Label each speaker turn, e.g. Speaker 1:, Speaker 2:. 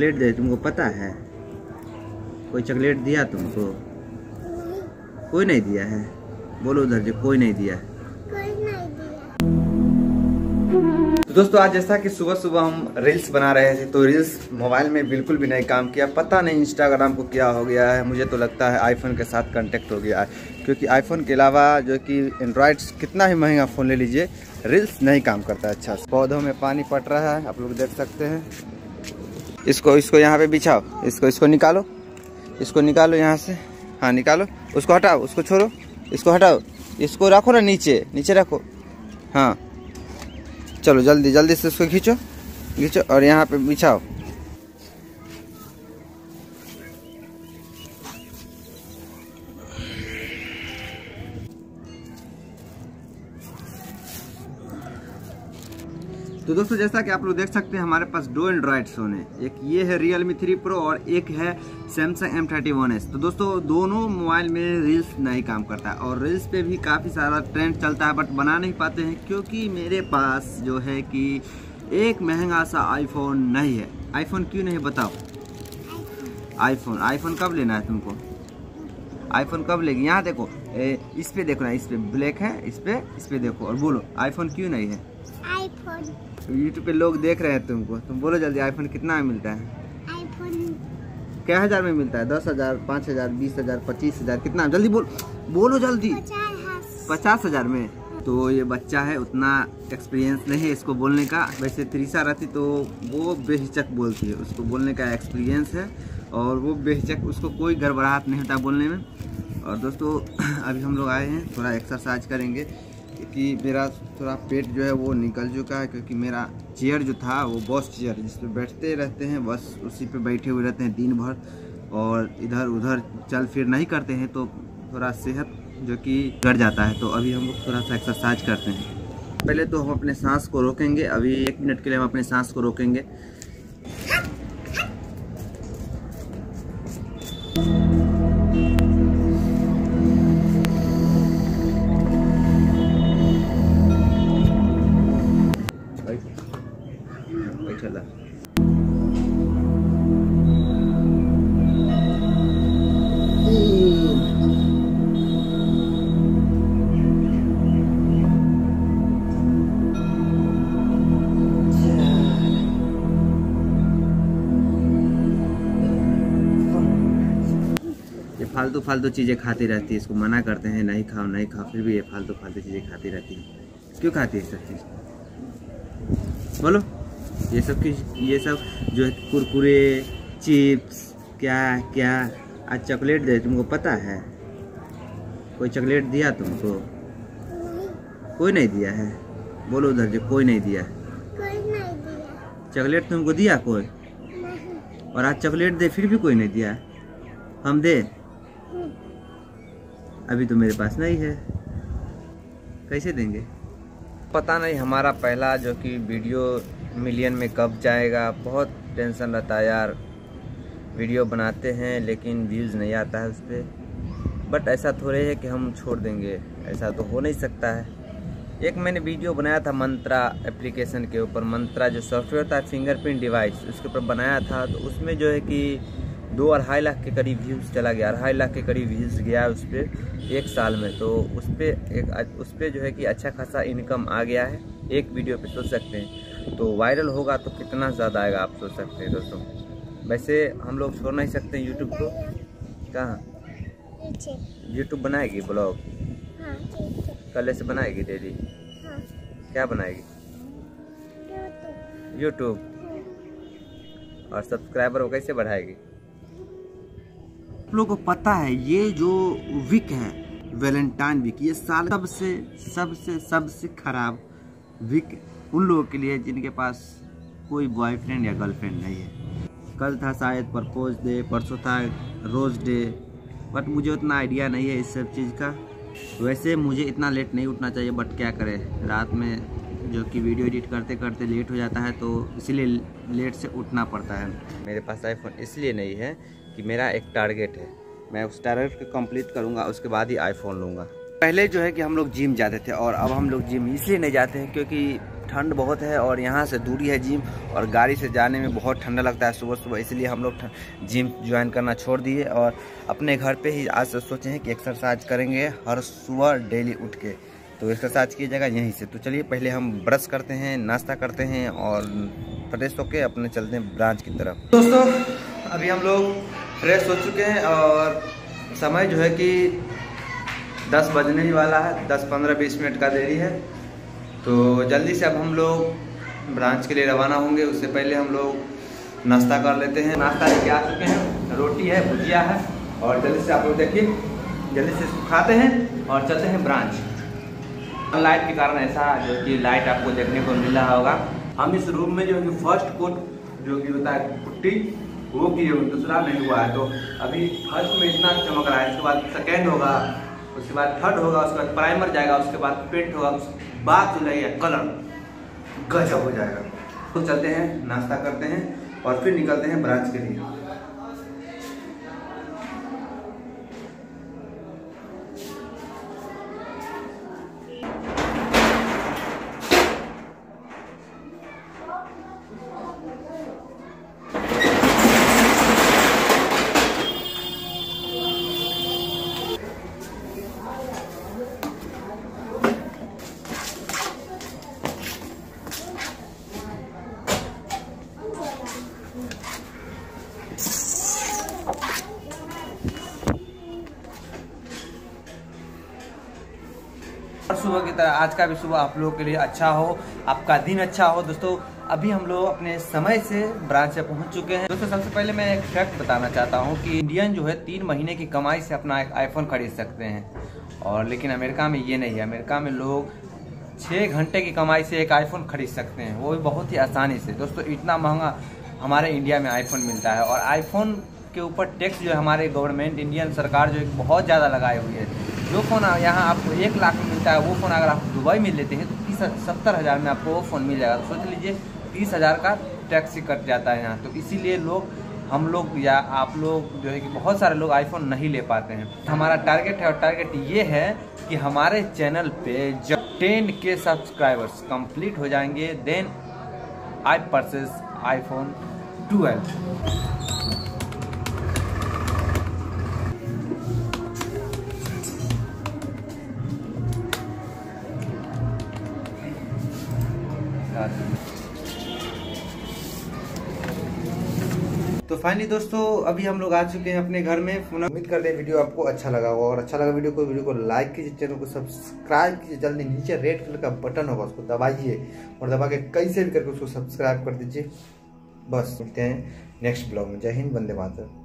Speaker 1: Chocolate दे तुमको पता है। कोई चॉकलेट दिया तुमको? कोई नहीं दिया है। बोलो उधर जो कोई नहीं दिया है। तो दोस्तों आज जैसा कि सुबह सुबह हम रील्स बना रहे थे तो रील्स मोबाइल में बिल्कुल भी नहीं काम किया। पता नहीं इंस्टाग्राम को क्या हो गया है। मुझे तो लगता है आईफोन के साथ कांटेक्ट हो गया है। क्योंकि आईफोन के अलावा जो कि एंड्रॉयड कितना ही महँगा फ़ोन ले लीजिए रील्स नहीं काम करता अच्छा पौधों में पानी पट रहा है आप लोग देख सकते हैं। इसको इसको यहाँ पे बिछाओ। इसको इसको निकालो। इसको निकालो यहाँ से। हाँ निकालो। उसको हटाओ, उसको छोड़ो। इसको हटाओ। इसको रखो ना नीचे नीचे रखो। हाँ। चलो, जल्दी जल्दी से उसको खींचो खींचो और यहाँ पे बिछाओ। तो दोस्तों जैसा कि आप लोग देख सकते हैं हमारे पास दो एंड्रॉयड फ़ोन है। एक ये है रियल मी थ्री प्रो और एक है Samsung M thirty one S तो दोस्तों दोनों मोबाइल में रील्स नहीं काम करता और रील्स पे भी काफ़ी सारा ट्रेंड चलता है बट बना नहीं पाते हैं क्योंकि मेरे पास जो है कि एक महँगा सा आईफोन नहीं है। आईफोन क्यों नहीं बताओ? आईफोन आईफोन कब लेना है तुमको? आईफोन कब लेगी? यहाँ देखो ए, इस पे देखो ना इस पे ब्लैक है इस पे इस पे देखो और बोलो आईफोन क्यों नहीं है?
Speaker 2: आईफोन
Speaker 1: यूट्यूब पे लोग देख रहे हैं तुमको। तुम बोलो जल्दी आईफोन कितना में मिलता है?
Speaker 2: आईफोन
Speaker 1: क्या हज़ार में मिलता है? दस हज़ार पाँच हज़ार बीस हज़ार पच्चीस हज़ार कितना? जल्दी बोल बोलो जल्दी।
Speaker 2: पचास
Speaker 1: पचास हज़ार में। तो ये बच्चा है उतना एक्सपीरियंस नहीं है इसको बोलने का। वैसे त्रिशा रहती तो वो बेहिचक बोलती है उसको बोलने का एक्सपीरियंस है। और वो बेहिचक उसको कोई गड़बड़ाहट नहीं होता बोलने में। और दोस्तों अभी हम लोग आए हैं थोड़ा एक्सरसाइज करेंगे। क्योंकि मेरा थोड़ा पेट जो है वो निकल चुका है क्योंकि मेरा चेयर जो था वो बॉस चेयर जिस पर बैठते रहते हैं, बस उसी पे बैठे हुए रहते हैं दिन भर और इधर उधर चल फिर नहीं करते हैं तो थोड़ा सेहत जो कि गड़ जाता है तो अभी हम लोग थोड़ा सा एक्सरसाइज करते हैं। पहले तो हम अपने सांस को रोकेंगे, अभी एक मिनट के लिए हम अपने सांस को रोकेंगे। फालतू फालतू चीज़ें खाती रहती है इसको मना करते हैं नहीं खाओ नहीं खाओ फिर भी ये फालतू फालतू चीज़ें खाती रहती है। क्यों खाती है सब चीज़? बोलो। ये सब की ये सब जो है कुरकुरे चिप्स क्या क्या आज चॉकलेट दे तुमको पता है? कोई चॉकलेट दिया तुमको? कोई नहीं दिया है। बोलो उधर जो कोई नहीं दिया है।
Speaker 2: कोई नहीं दिया।
Speaker 1: चॉकलेट तुमको दिया कोई? और आज चॉकलेट दे फिर भी कोई नहीं दिया? हम दे। अभी तो मेरे पास नहीं है। कैसे देंगे? पता नहीं, हमारा पहला जो कि वीडियो मिलियन में कब जाएगा, बहुत टेंशन रहता है यार। वीडियो बनाते हैं, लेकिन व्यूज़ नहीं आता है उस पर बट ऐसा थोड़े है कि हम छोड़ देंगे। ऐसा तो हो नहीं सकता है। एक मैंने वीडियो बनाया था मंत्रा एप्लीकेशन के ऊपर। मंत्रा जो सॉफ्टवेयर था फिंगरप्रिंट डिवाइस उसके ऊपर बनाया था। तो उसमें जो है कि दो अढ़ाई लाख के करीब व्यूज़ चला गया। अढ़ाई लाख के करीब व्यूज़ गया उस पर एक साल में। तो उस पर एक उस पर जो है कि अच्छा खासा इनकम आ गया है। एक वीडियो पे सोच सकते हैं। तो वायरल होगा तो कितना ज़्यादा आएगा आप सोच सकते हैं दोस्तों। वैसे हम लोग छोड़ नहीं सकते हैं यूट्यूब को। कहाँ? यूट्यूब बनाएगी ब्लॉग
Speaker 2: हाँ
Speaker 1: कल से बनाएगी डेली
Speaker 2: हाँ।
Speaker 1: क्या बनाएगी?
Speaker 2: यूट्यूब
Speaker 1: यूट्यूब और सब्सक्राइबर को कैसे बढ़ाएगी? लोगों को पता है, ये जो वीक है, वैलेंटाइन वीक, ये साल सबसे सबसे सबसे खराब वीक उन लोगों के लिए जिनके पास कोई बॉयफ्रेंड या गर्लफ्रेंड नहीं है। कल था शायद प्रपोज डे परसों था, रोज डे बट मुझे उतना आइडिया नहीं है इस सब चीज़ का। वैसे मुझे इतना लेट नहीं उठना चाहिए बट क्या करें? रात में जो कि वीडियो एडिट करते करते लेट हो जाता है तो इसीलिए लेट से उठना पड़ता है। मेरे पास आईफोन इसलिए नहीं है कि मेरा एक टारगेट है। मैं उस टारगेट को कंप्लीट करूँगा उसके बाद ही आईफोन लूँगा। पहले जो है कि हम लोग जिम जाते थे और अब हम लोग जिम इसलिए नहीं जाते हैं क्योंकि ठंड बहुत है और यहाँ से दूरी है जिम और गाड़ी से जाने में बहुत ठंडा लगता है सुबह सुबह इसलिए हम लोग जिम ज्वाइन करना छोड़ दिए और अपने घर पे ही आज से सोचे हैं कि एक्सरसाइज करेंगे हर सुबह डेली उठ के। तो एक्सरसाइज की जगह यहीं से। तो चलिए पहले हम ब्रश करते हैं नाश्ता करते हैं और फ्रेश होके अपने चलते हैं ब्रांच की तरफ़। दोस्तों अभी हम लोग फ्रेश हो चुके हैं और समय जो है कि 10 बजने ही वाला है 10 15 20 मिनट का देरी है। तो जल्दी से अब हम लोग ब्रांच के लिए रवाना होंगे, उससे पहले हम लोग नाश्ता कर लेते हैं। नाश्ता लेके आ चुके हैं। रोटी है, भुजिया है और जल्दी से आप लोग देखिए, जल्दी से खाते हैं और चलते हैं ब्रांच। लाइट के कारण ऐसा जो कि लाइट आपको देखने को मिल रहा होगा। हम इस रूम में जो है फ़र्स्ट कोट, जो कि होता है पुट्टी वो की दूसरा नहीं हुआ है तो अभी फ़र्स्ट में इतना चमक रहा है, इसके बाद सेकेंड होगा, उसके बाद थर्ड होगा, उसके बाद प्राइमर जाएगा, उसके बाद पेंट होगा उसके बाद जो लगेगा कलर गजब हो जाएगा। तो चलते हैं, नाश्ता करते हैं और फिर निकलते हैं ब्रांच के लिए। सुबह की तरह। आज का भी सुबह आप लोगों के लिए अच्छा हो, आपका दिन अच्छा हो। दोस्तों, अभी हम लोग अपने समय से ब्रांच से पहुँच चुके हैं। दोस्तों, सबसे पहले मैं एक फैक्ट बताना चाहता हूँ कि इंडियन जो है, तीन महीने की कमाई से अपना एक आईफोन खरीद सकते हैं। और लेकिन अमेरिका में ये नहीं है। अमेरिका में लोग छः घंटे की कमाई से एक आईफोन खरीद सकते हैं। वो भी बहुत ही आसानी से। दोस्तों, इतना महँगा हमारे इंडिया में आईफोन मिलता है। और आईफोन के ऊपर टैक्स जो है हमारे गवर्नमेंट इंडियन सरकार जो है, बहुत ज़्यादा लगाए हुई है। जो फ़ोन यहाँ आपको एक लाख में मिलता है, वो फ़ोन अगर आप दुबई में लेते हैं तो तीस सत्तर हज़ार में आपको वो फ़ोन मिल जाएगा। तो सोच लीजिए, तीस हज़ार का टैक्सी कट जाता है यहाँ। तो इसीलिए लोग, हम लोग या आप लोग जो है कि बहुत सारे लोग आईफोन नहीं ले पाते हैं। हमारा टारगेट है और टारगेट ये है कि हमारे चैनल पे जब टेन के सब्सक्राइबर्स कंप्लीट हो जाएँगे then I purchase iPhone 12 finally दोस्तों, अभी हम लोग आ चुके हैं अपने घर में। उम्मीद करते हैं वीडियो आपको अच्छा लगा होगा। और अच्छा लगा वीडियो को वीडियो को लाइक कीजिए, चैनल को सब्सक्राइब कीजिए। जल्दी नीचे रेड कलर का बटन होगा, उसको दबाइए और दबा के कैसे भी करके उसको सब्सक्राइब कर दीजिए। बस, मिलते हैं नेक्स्ट ब्लॉग में। जय हिंद, वंदे मातरम।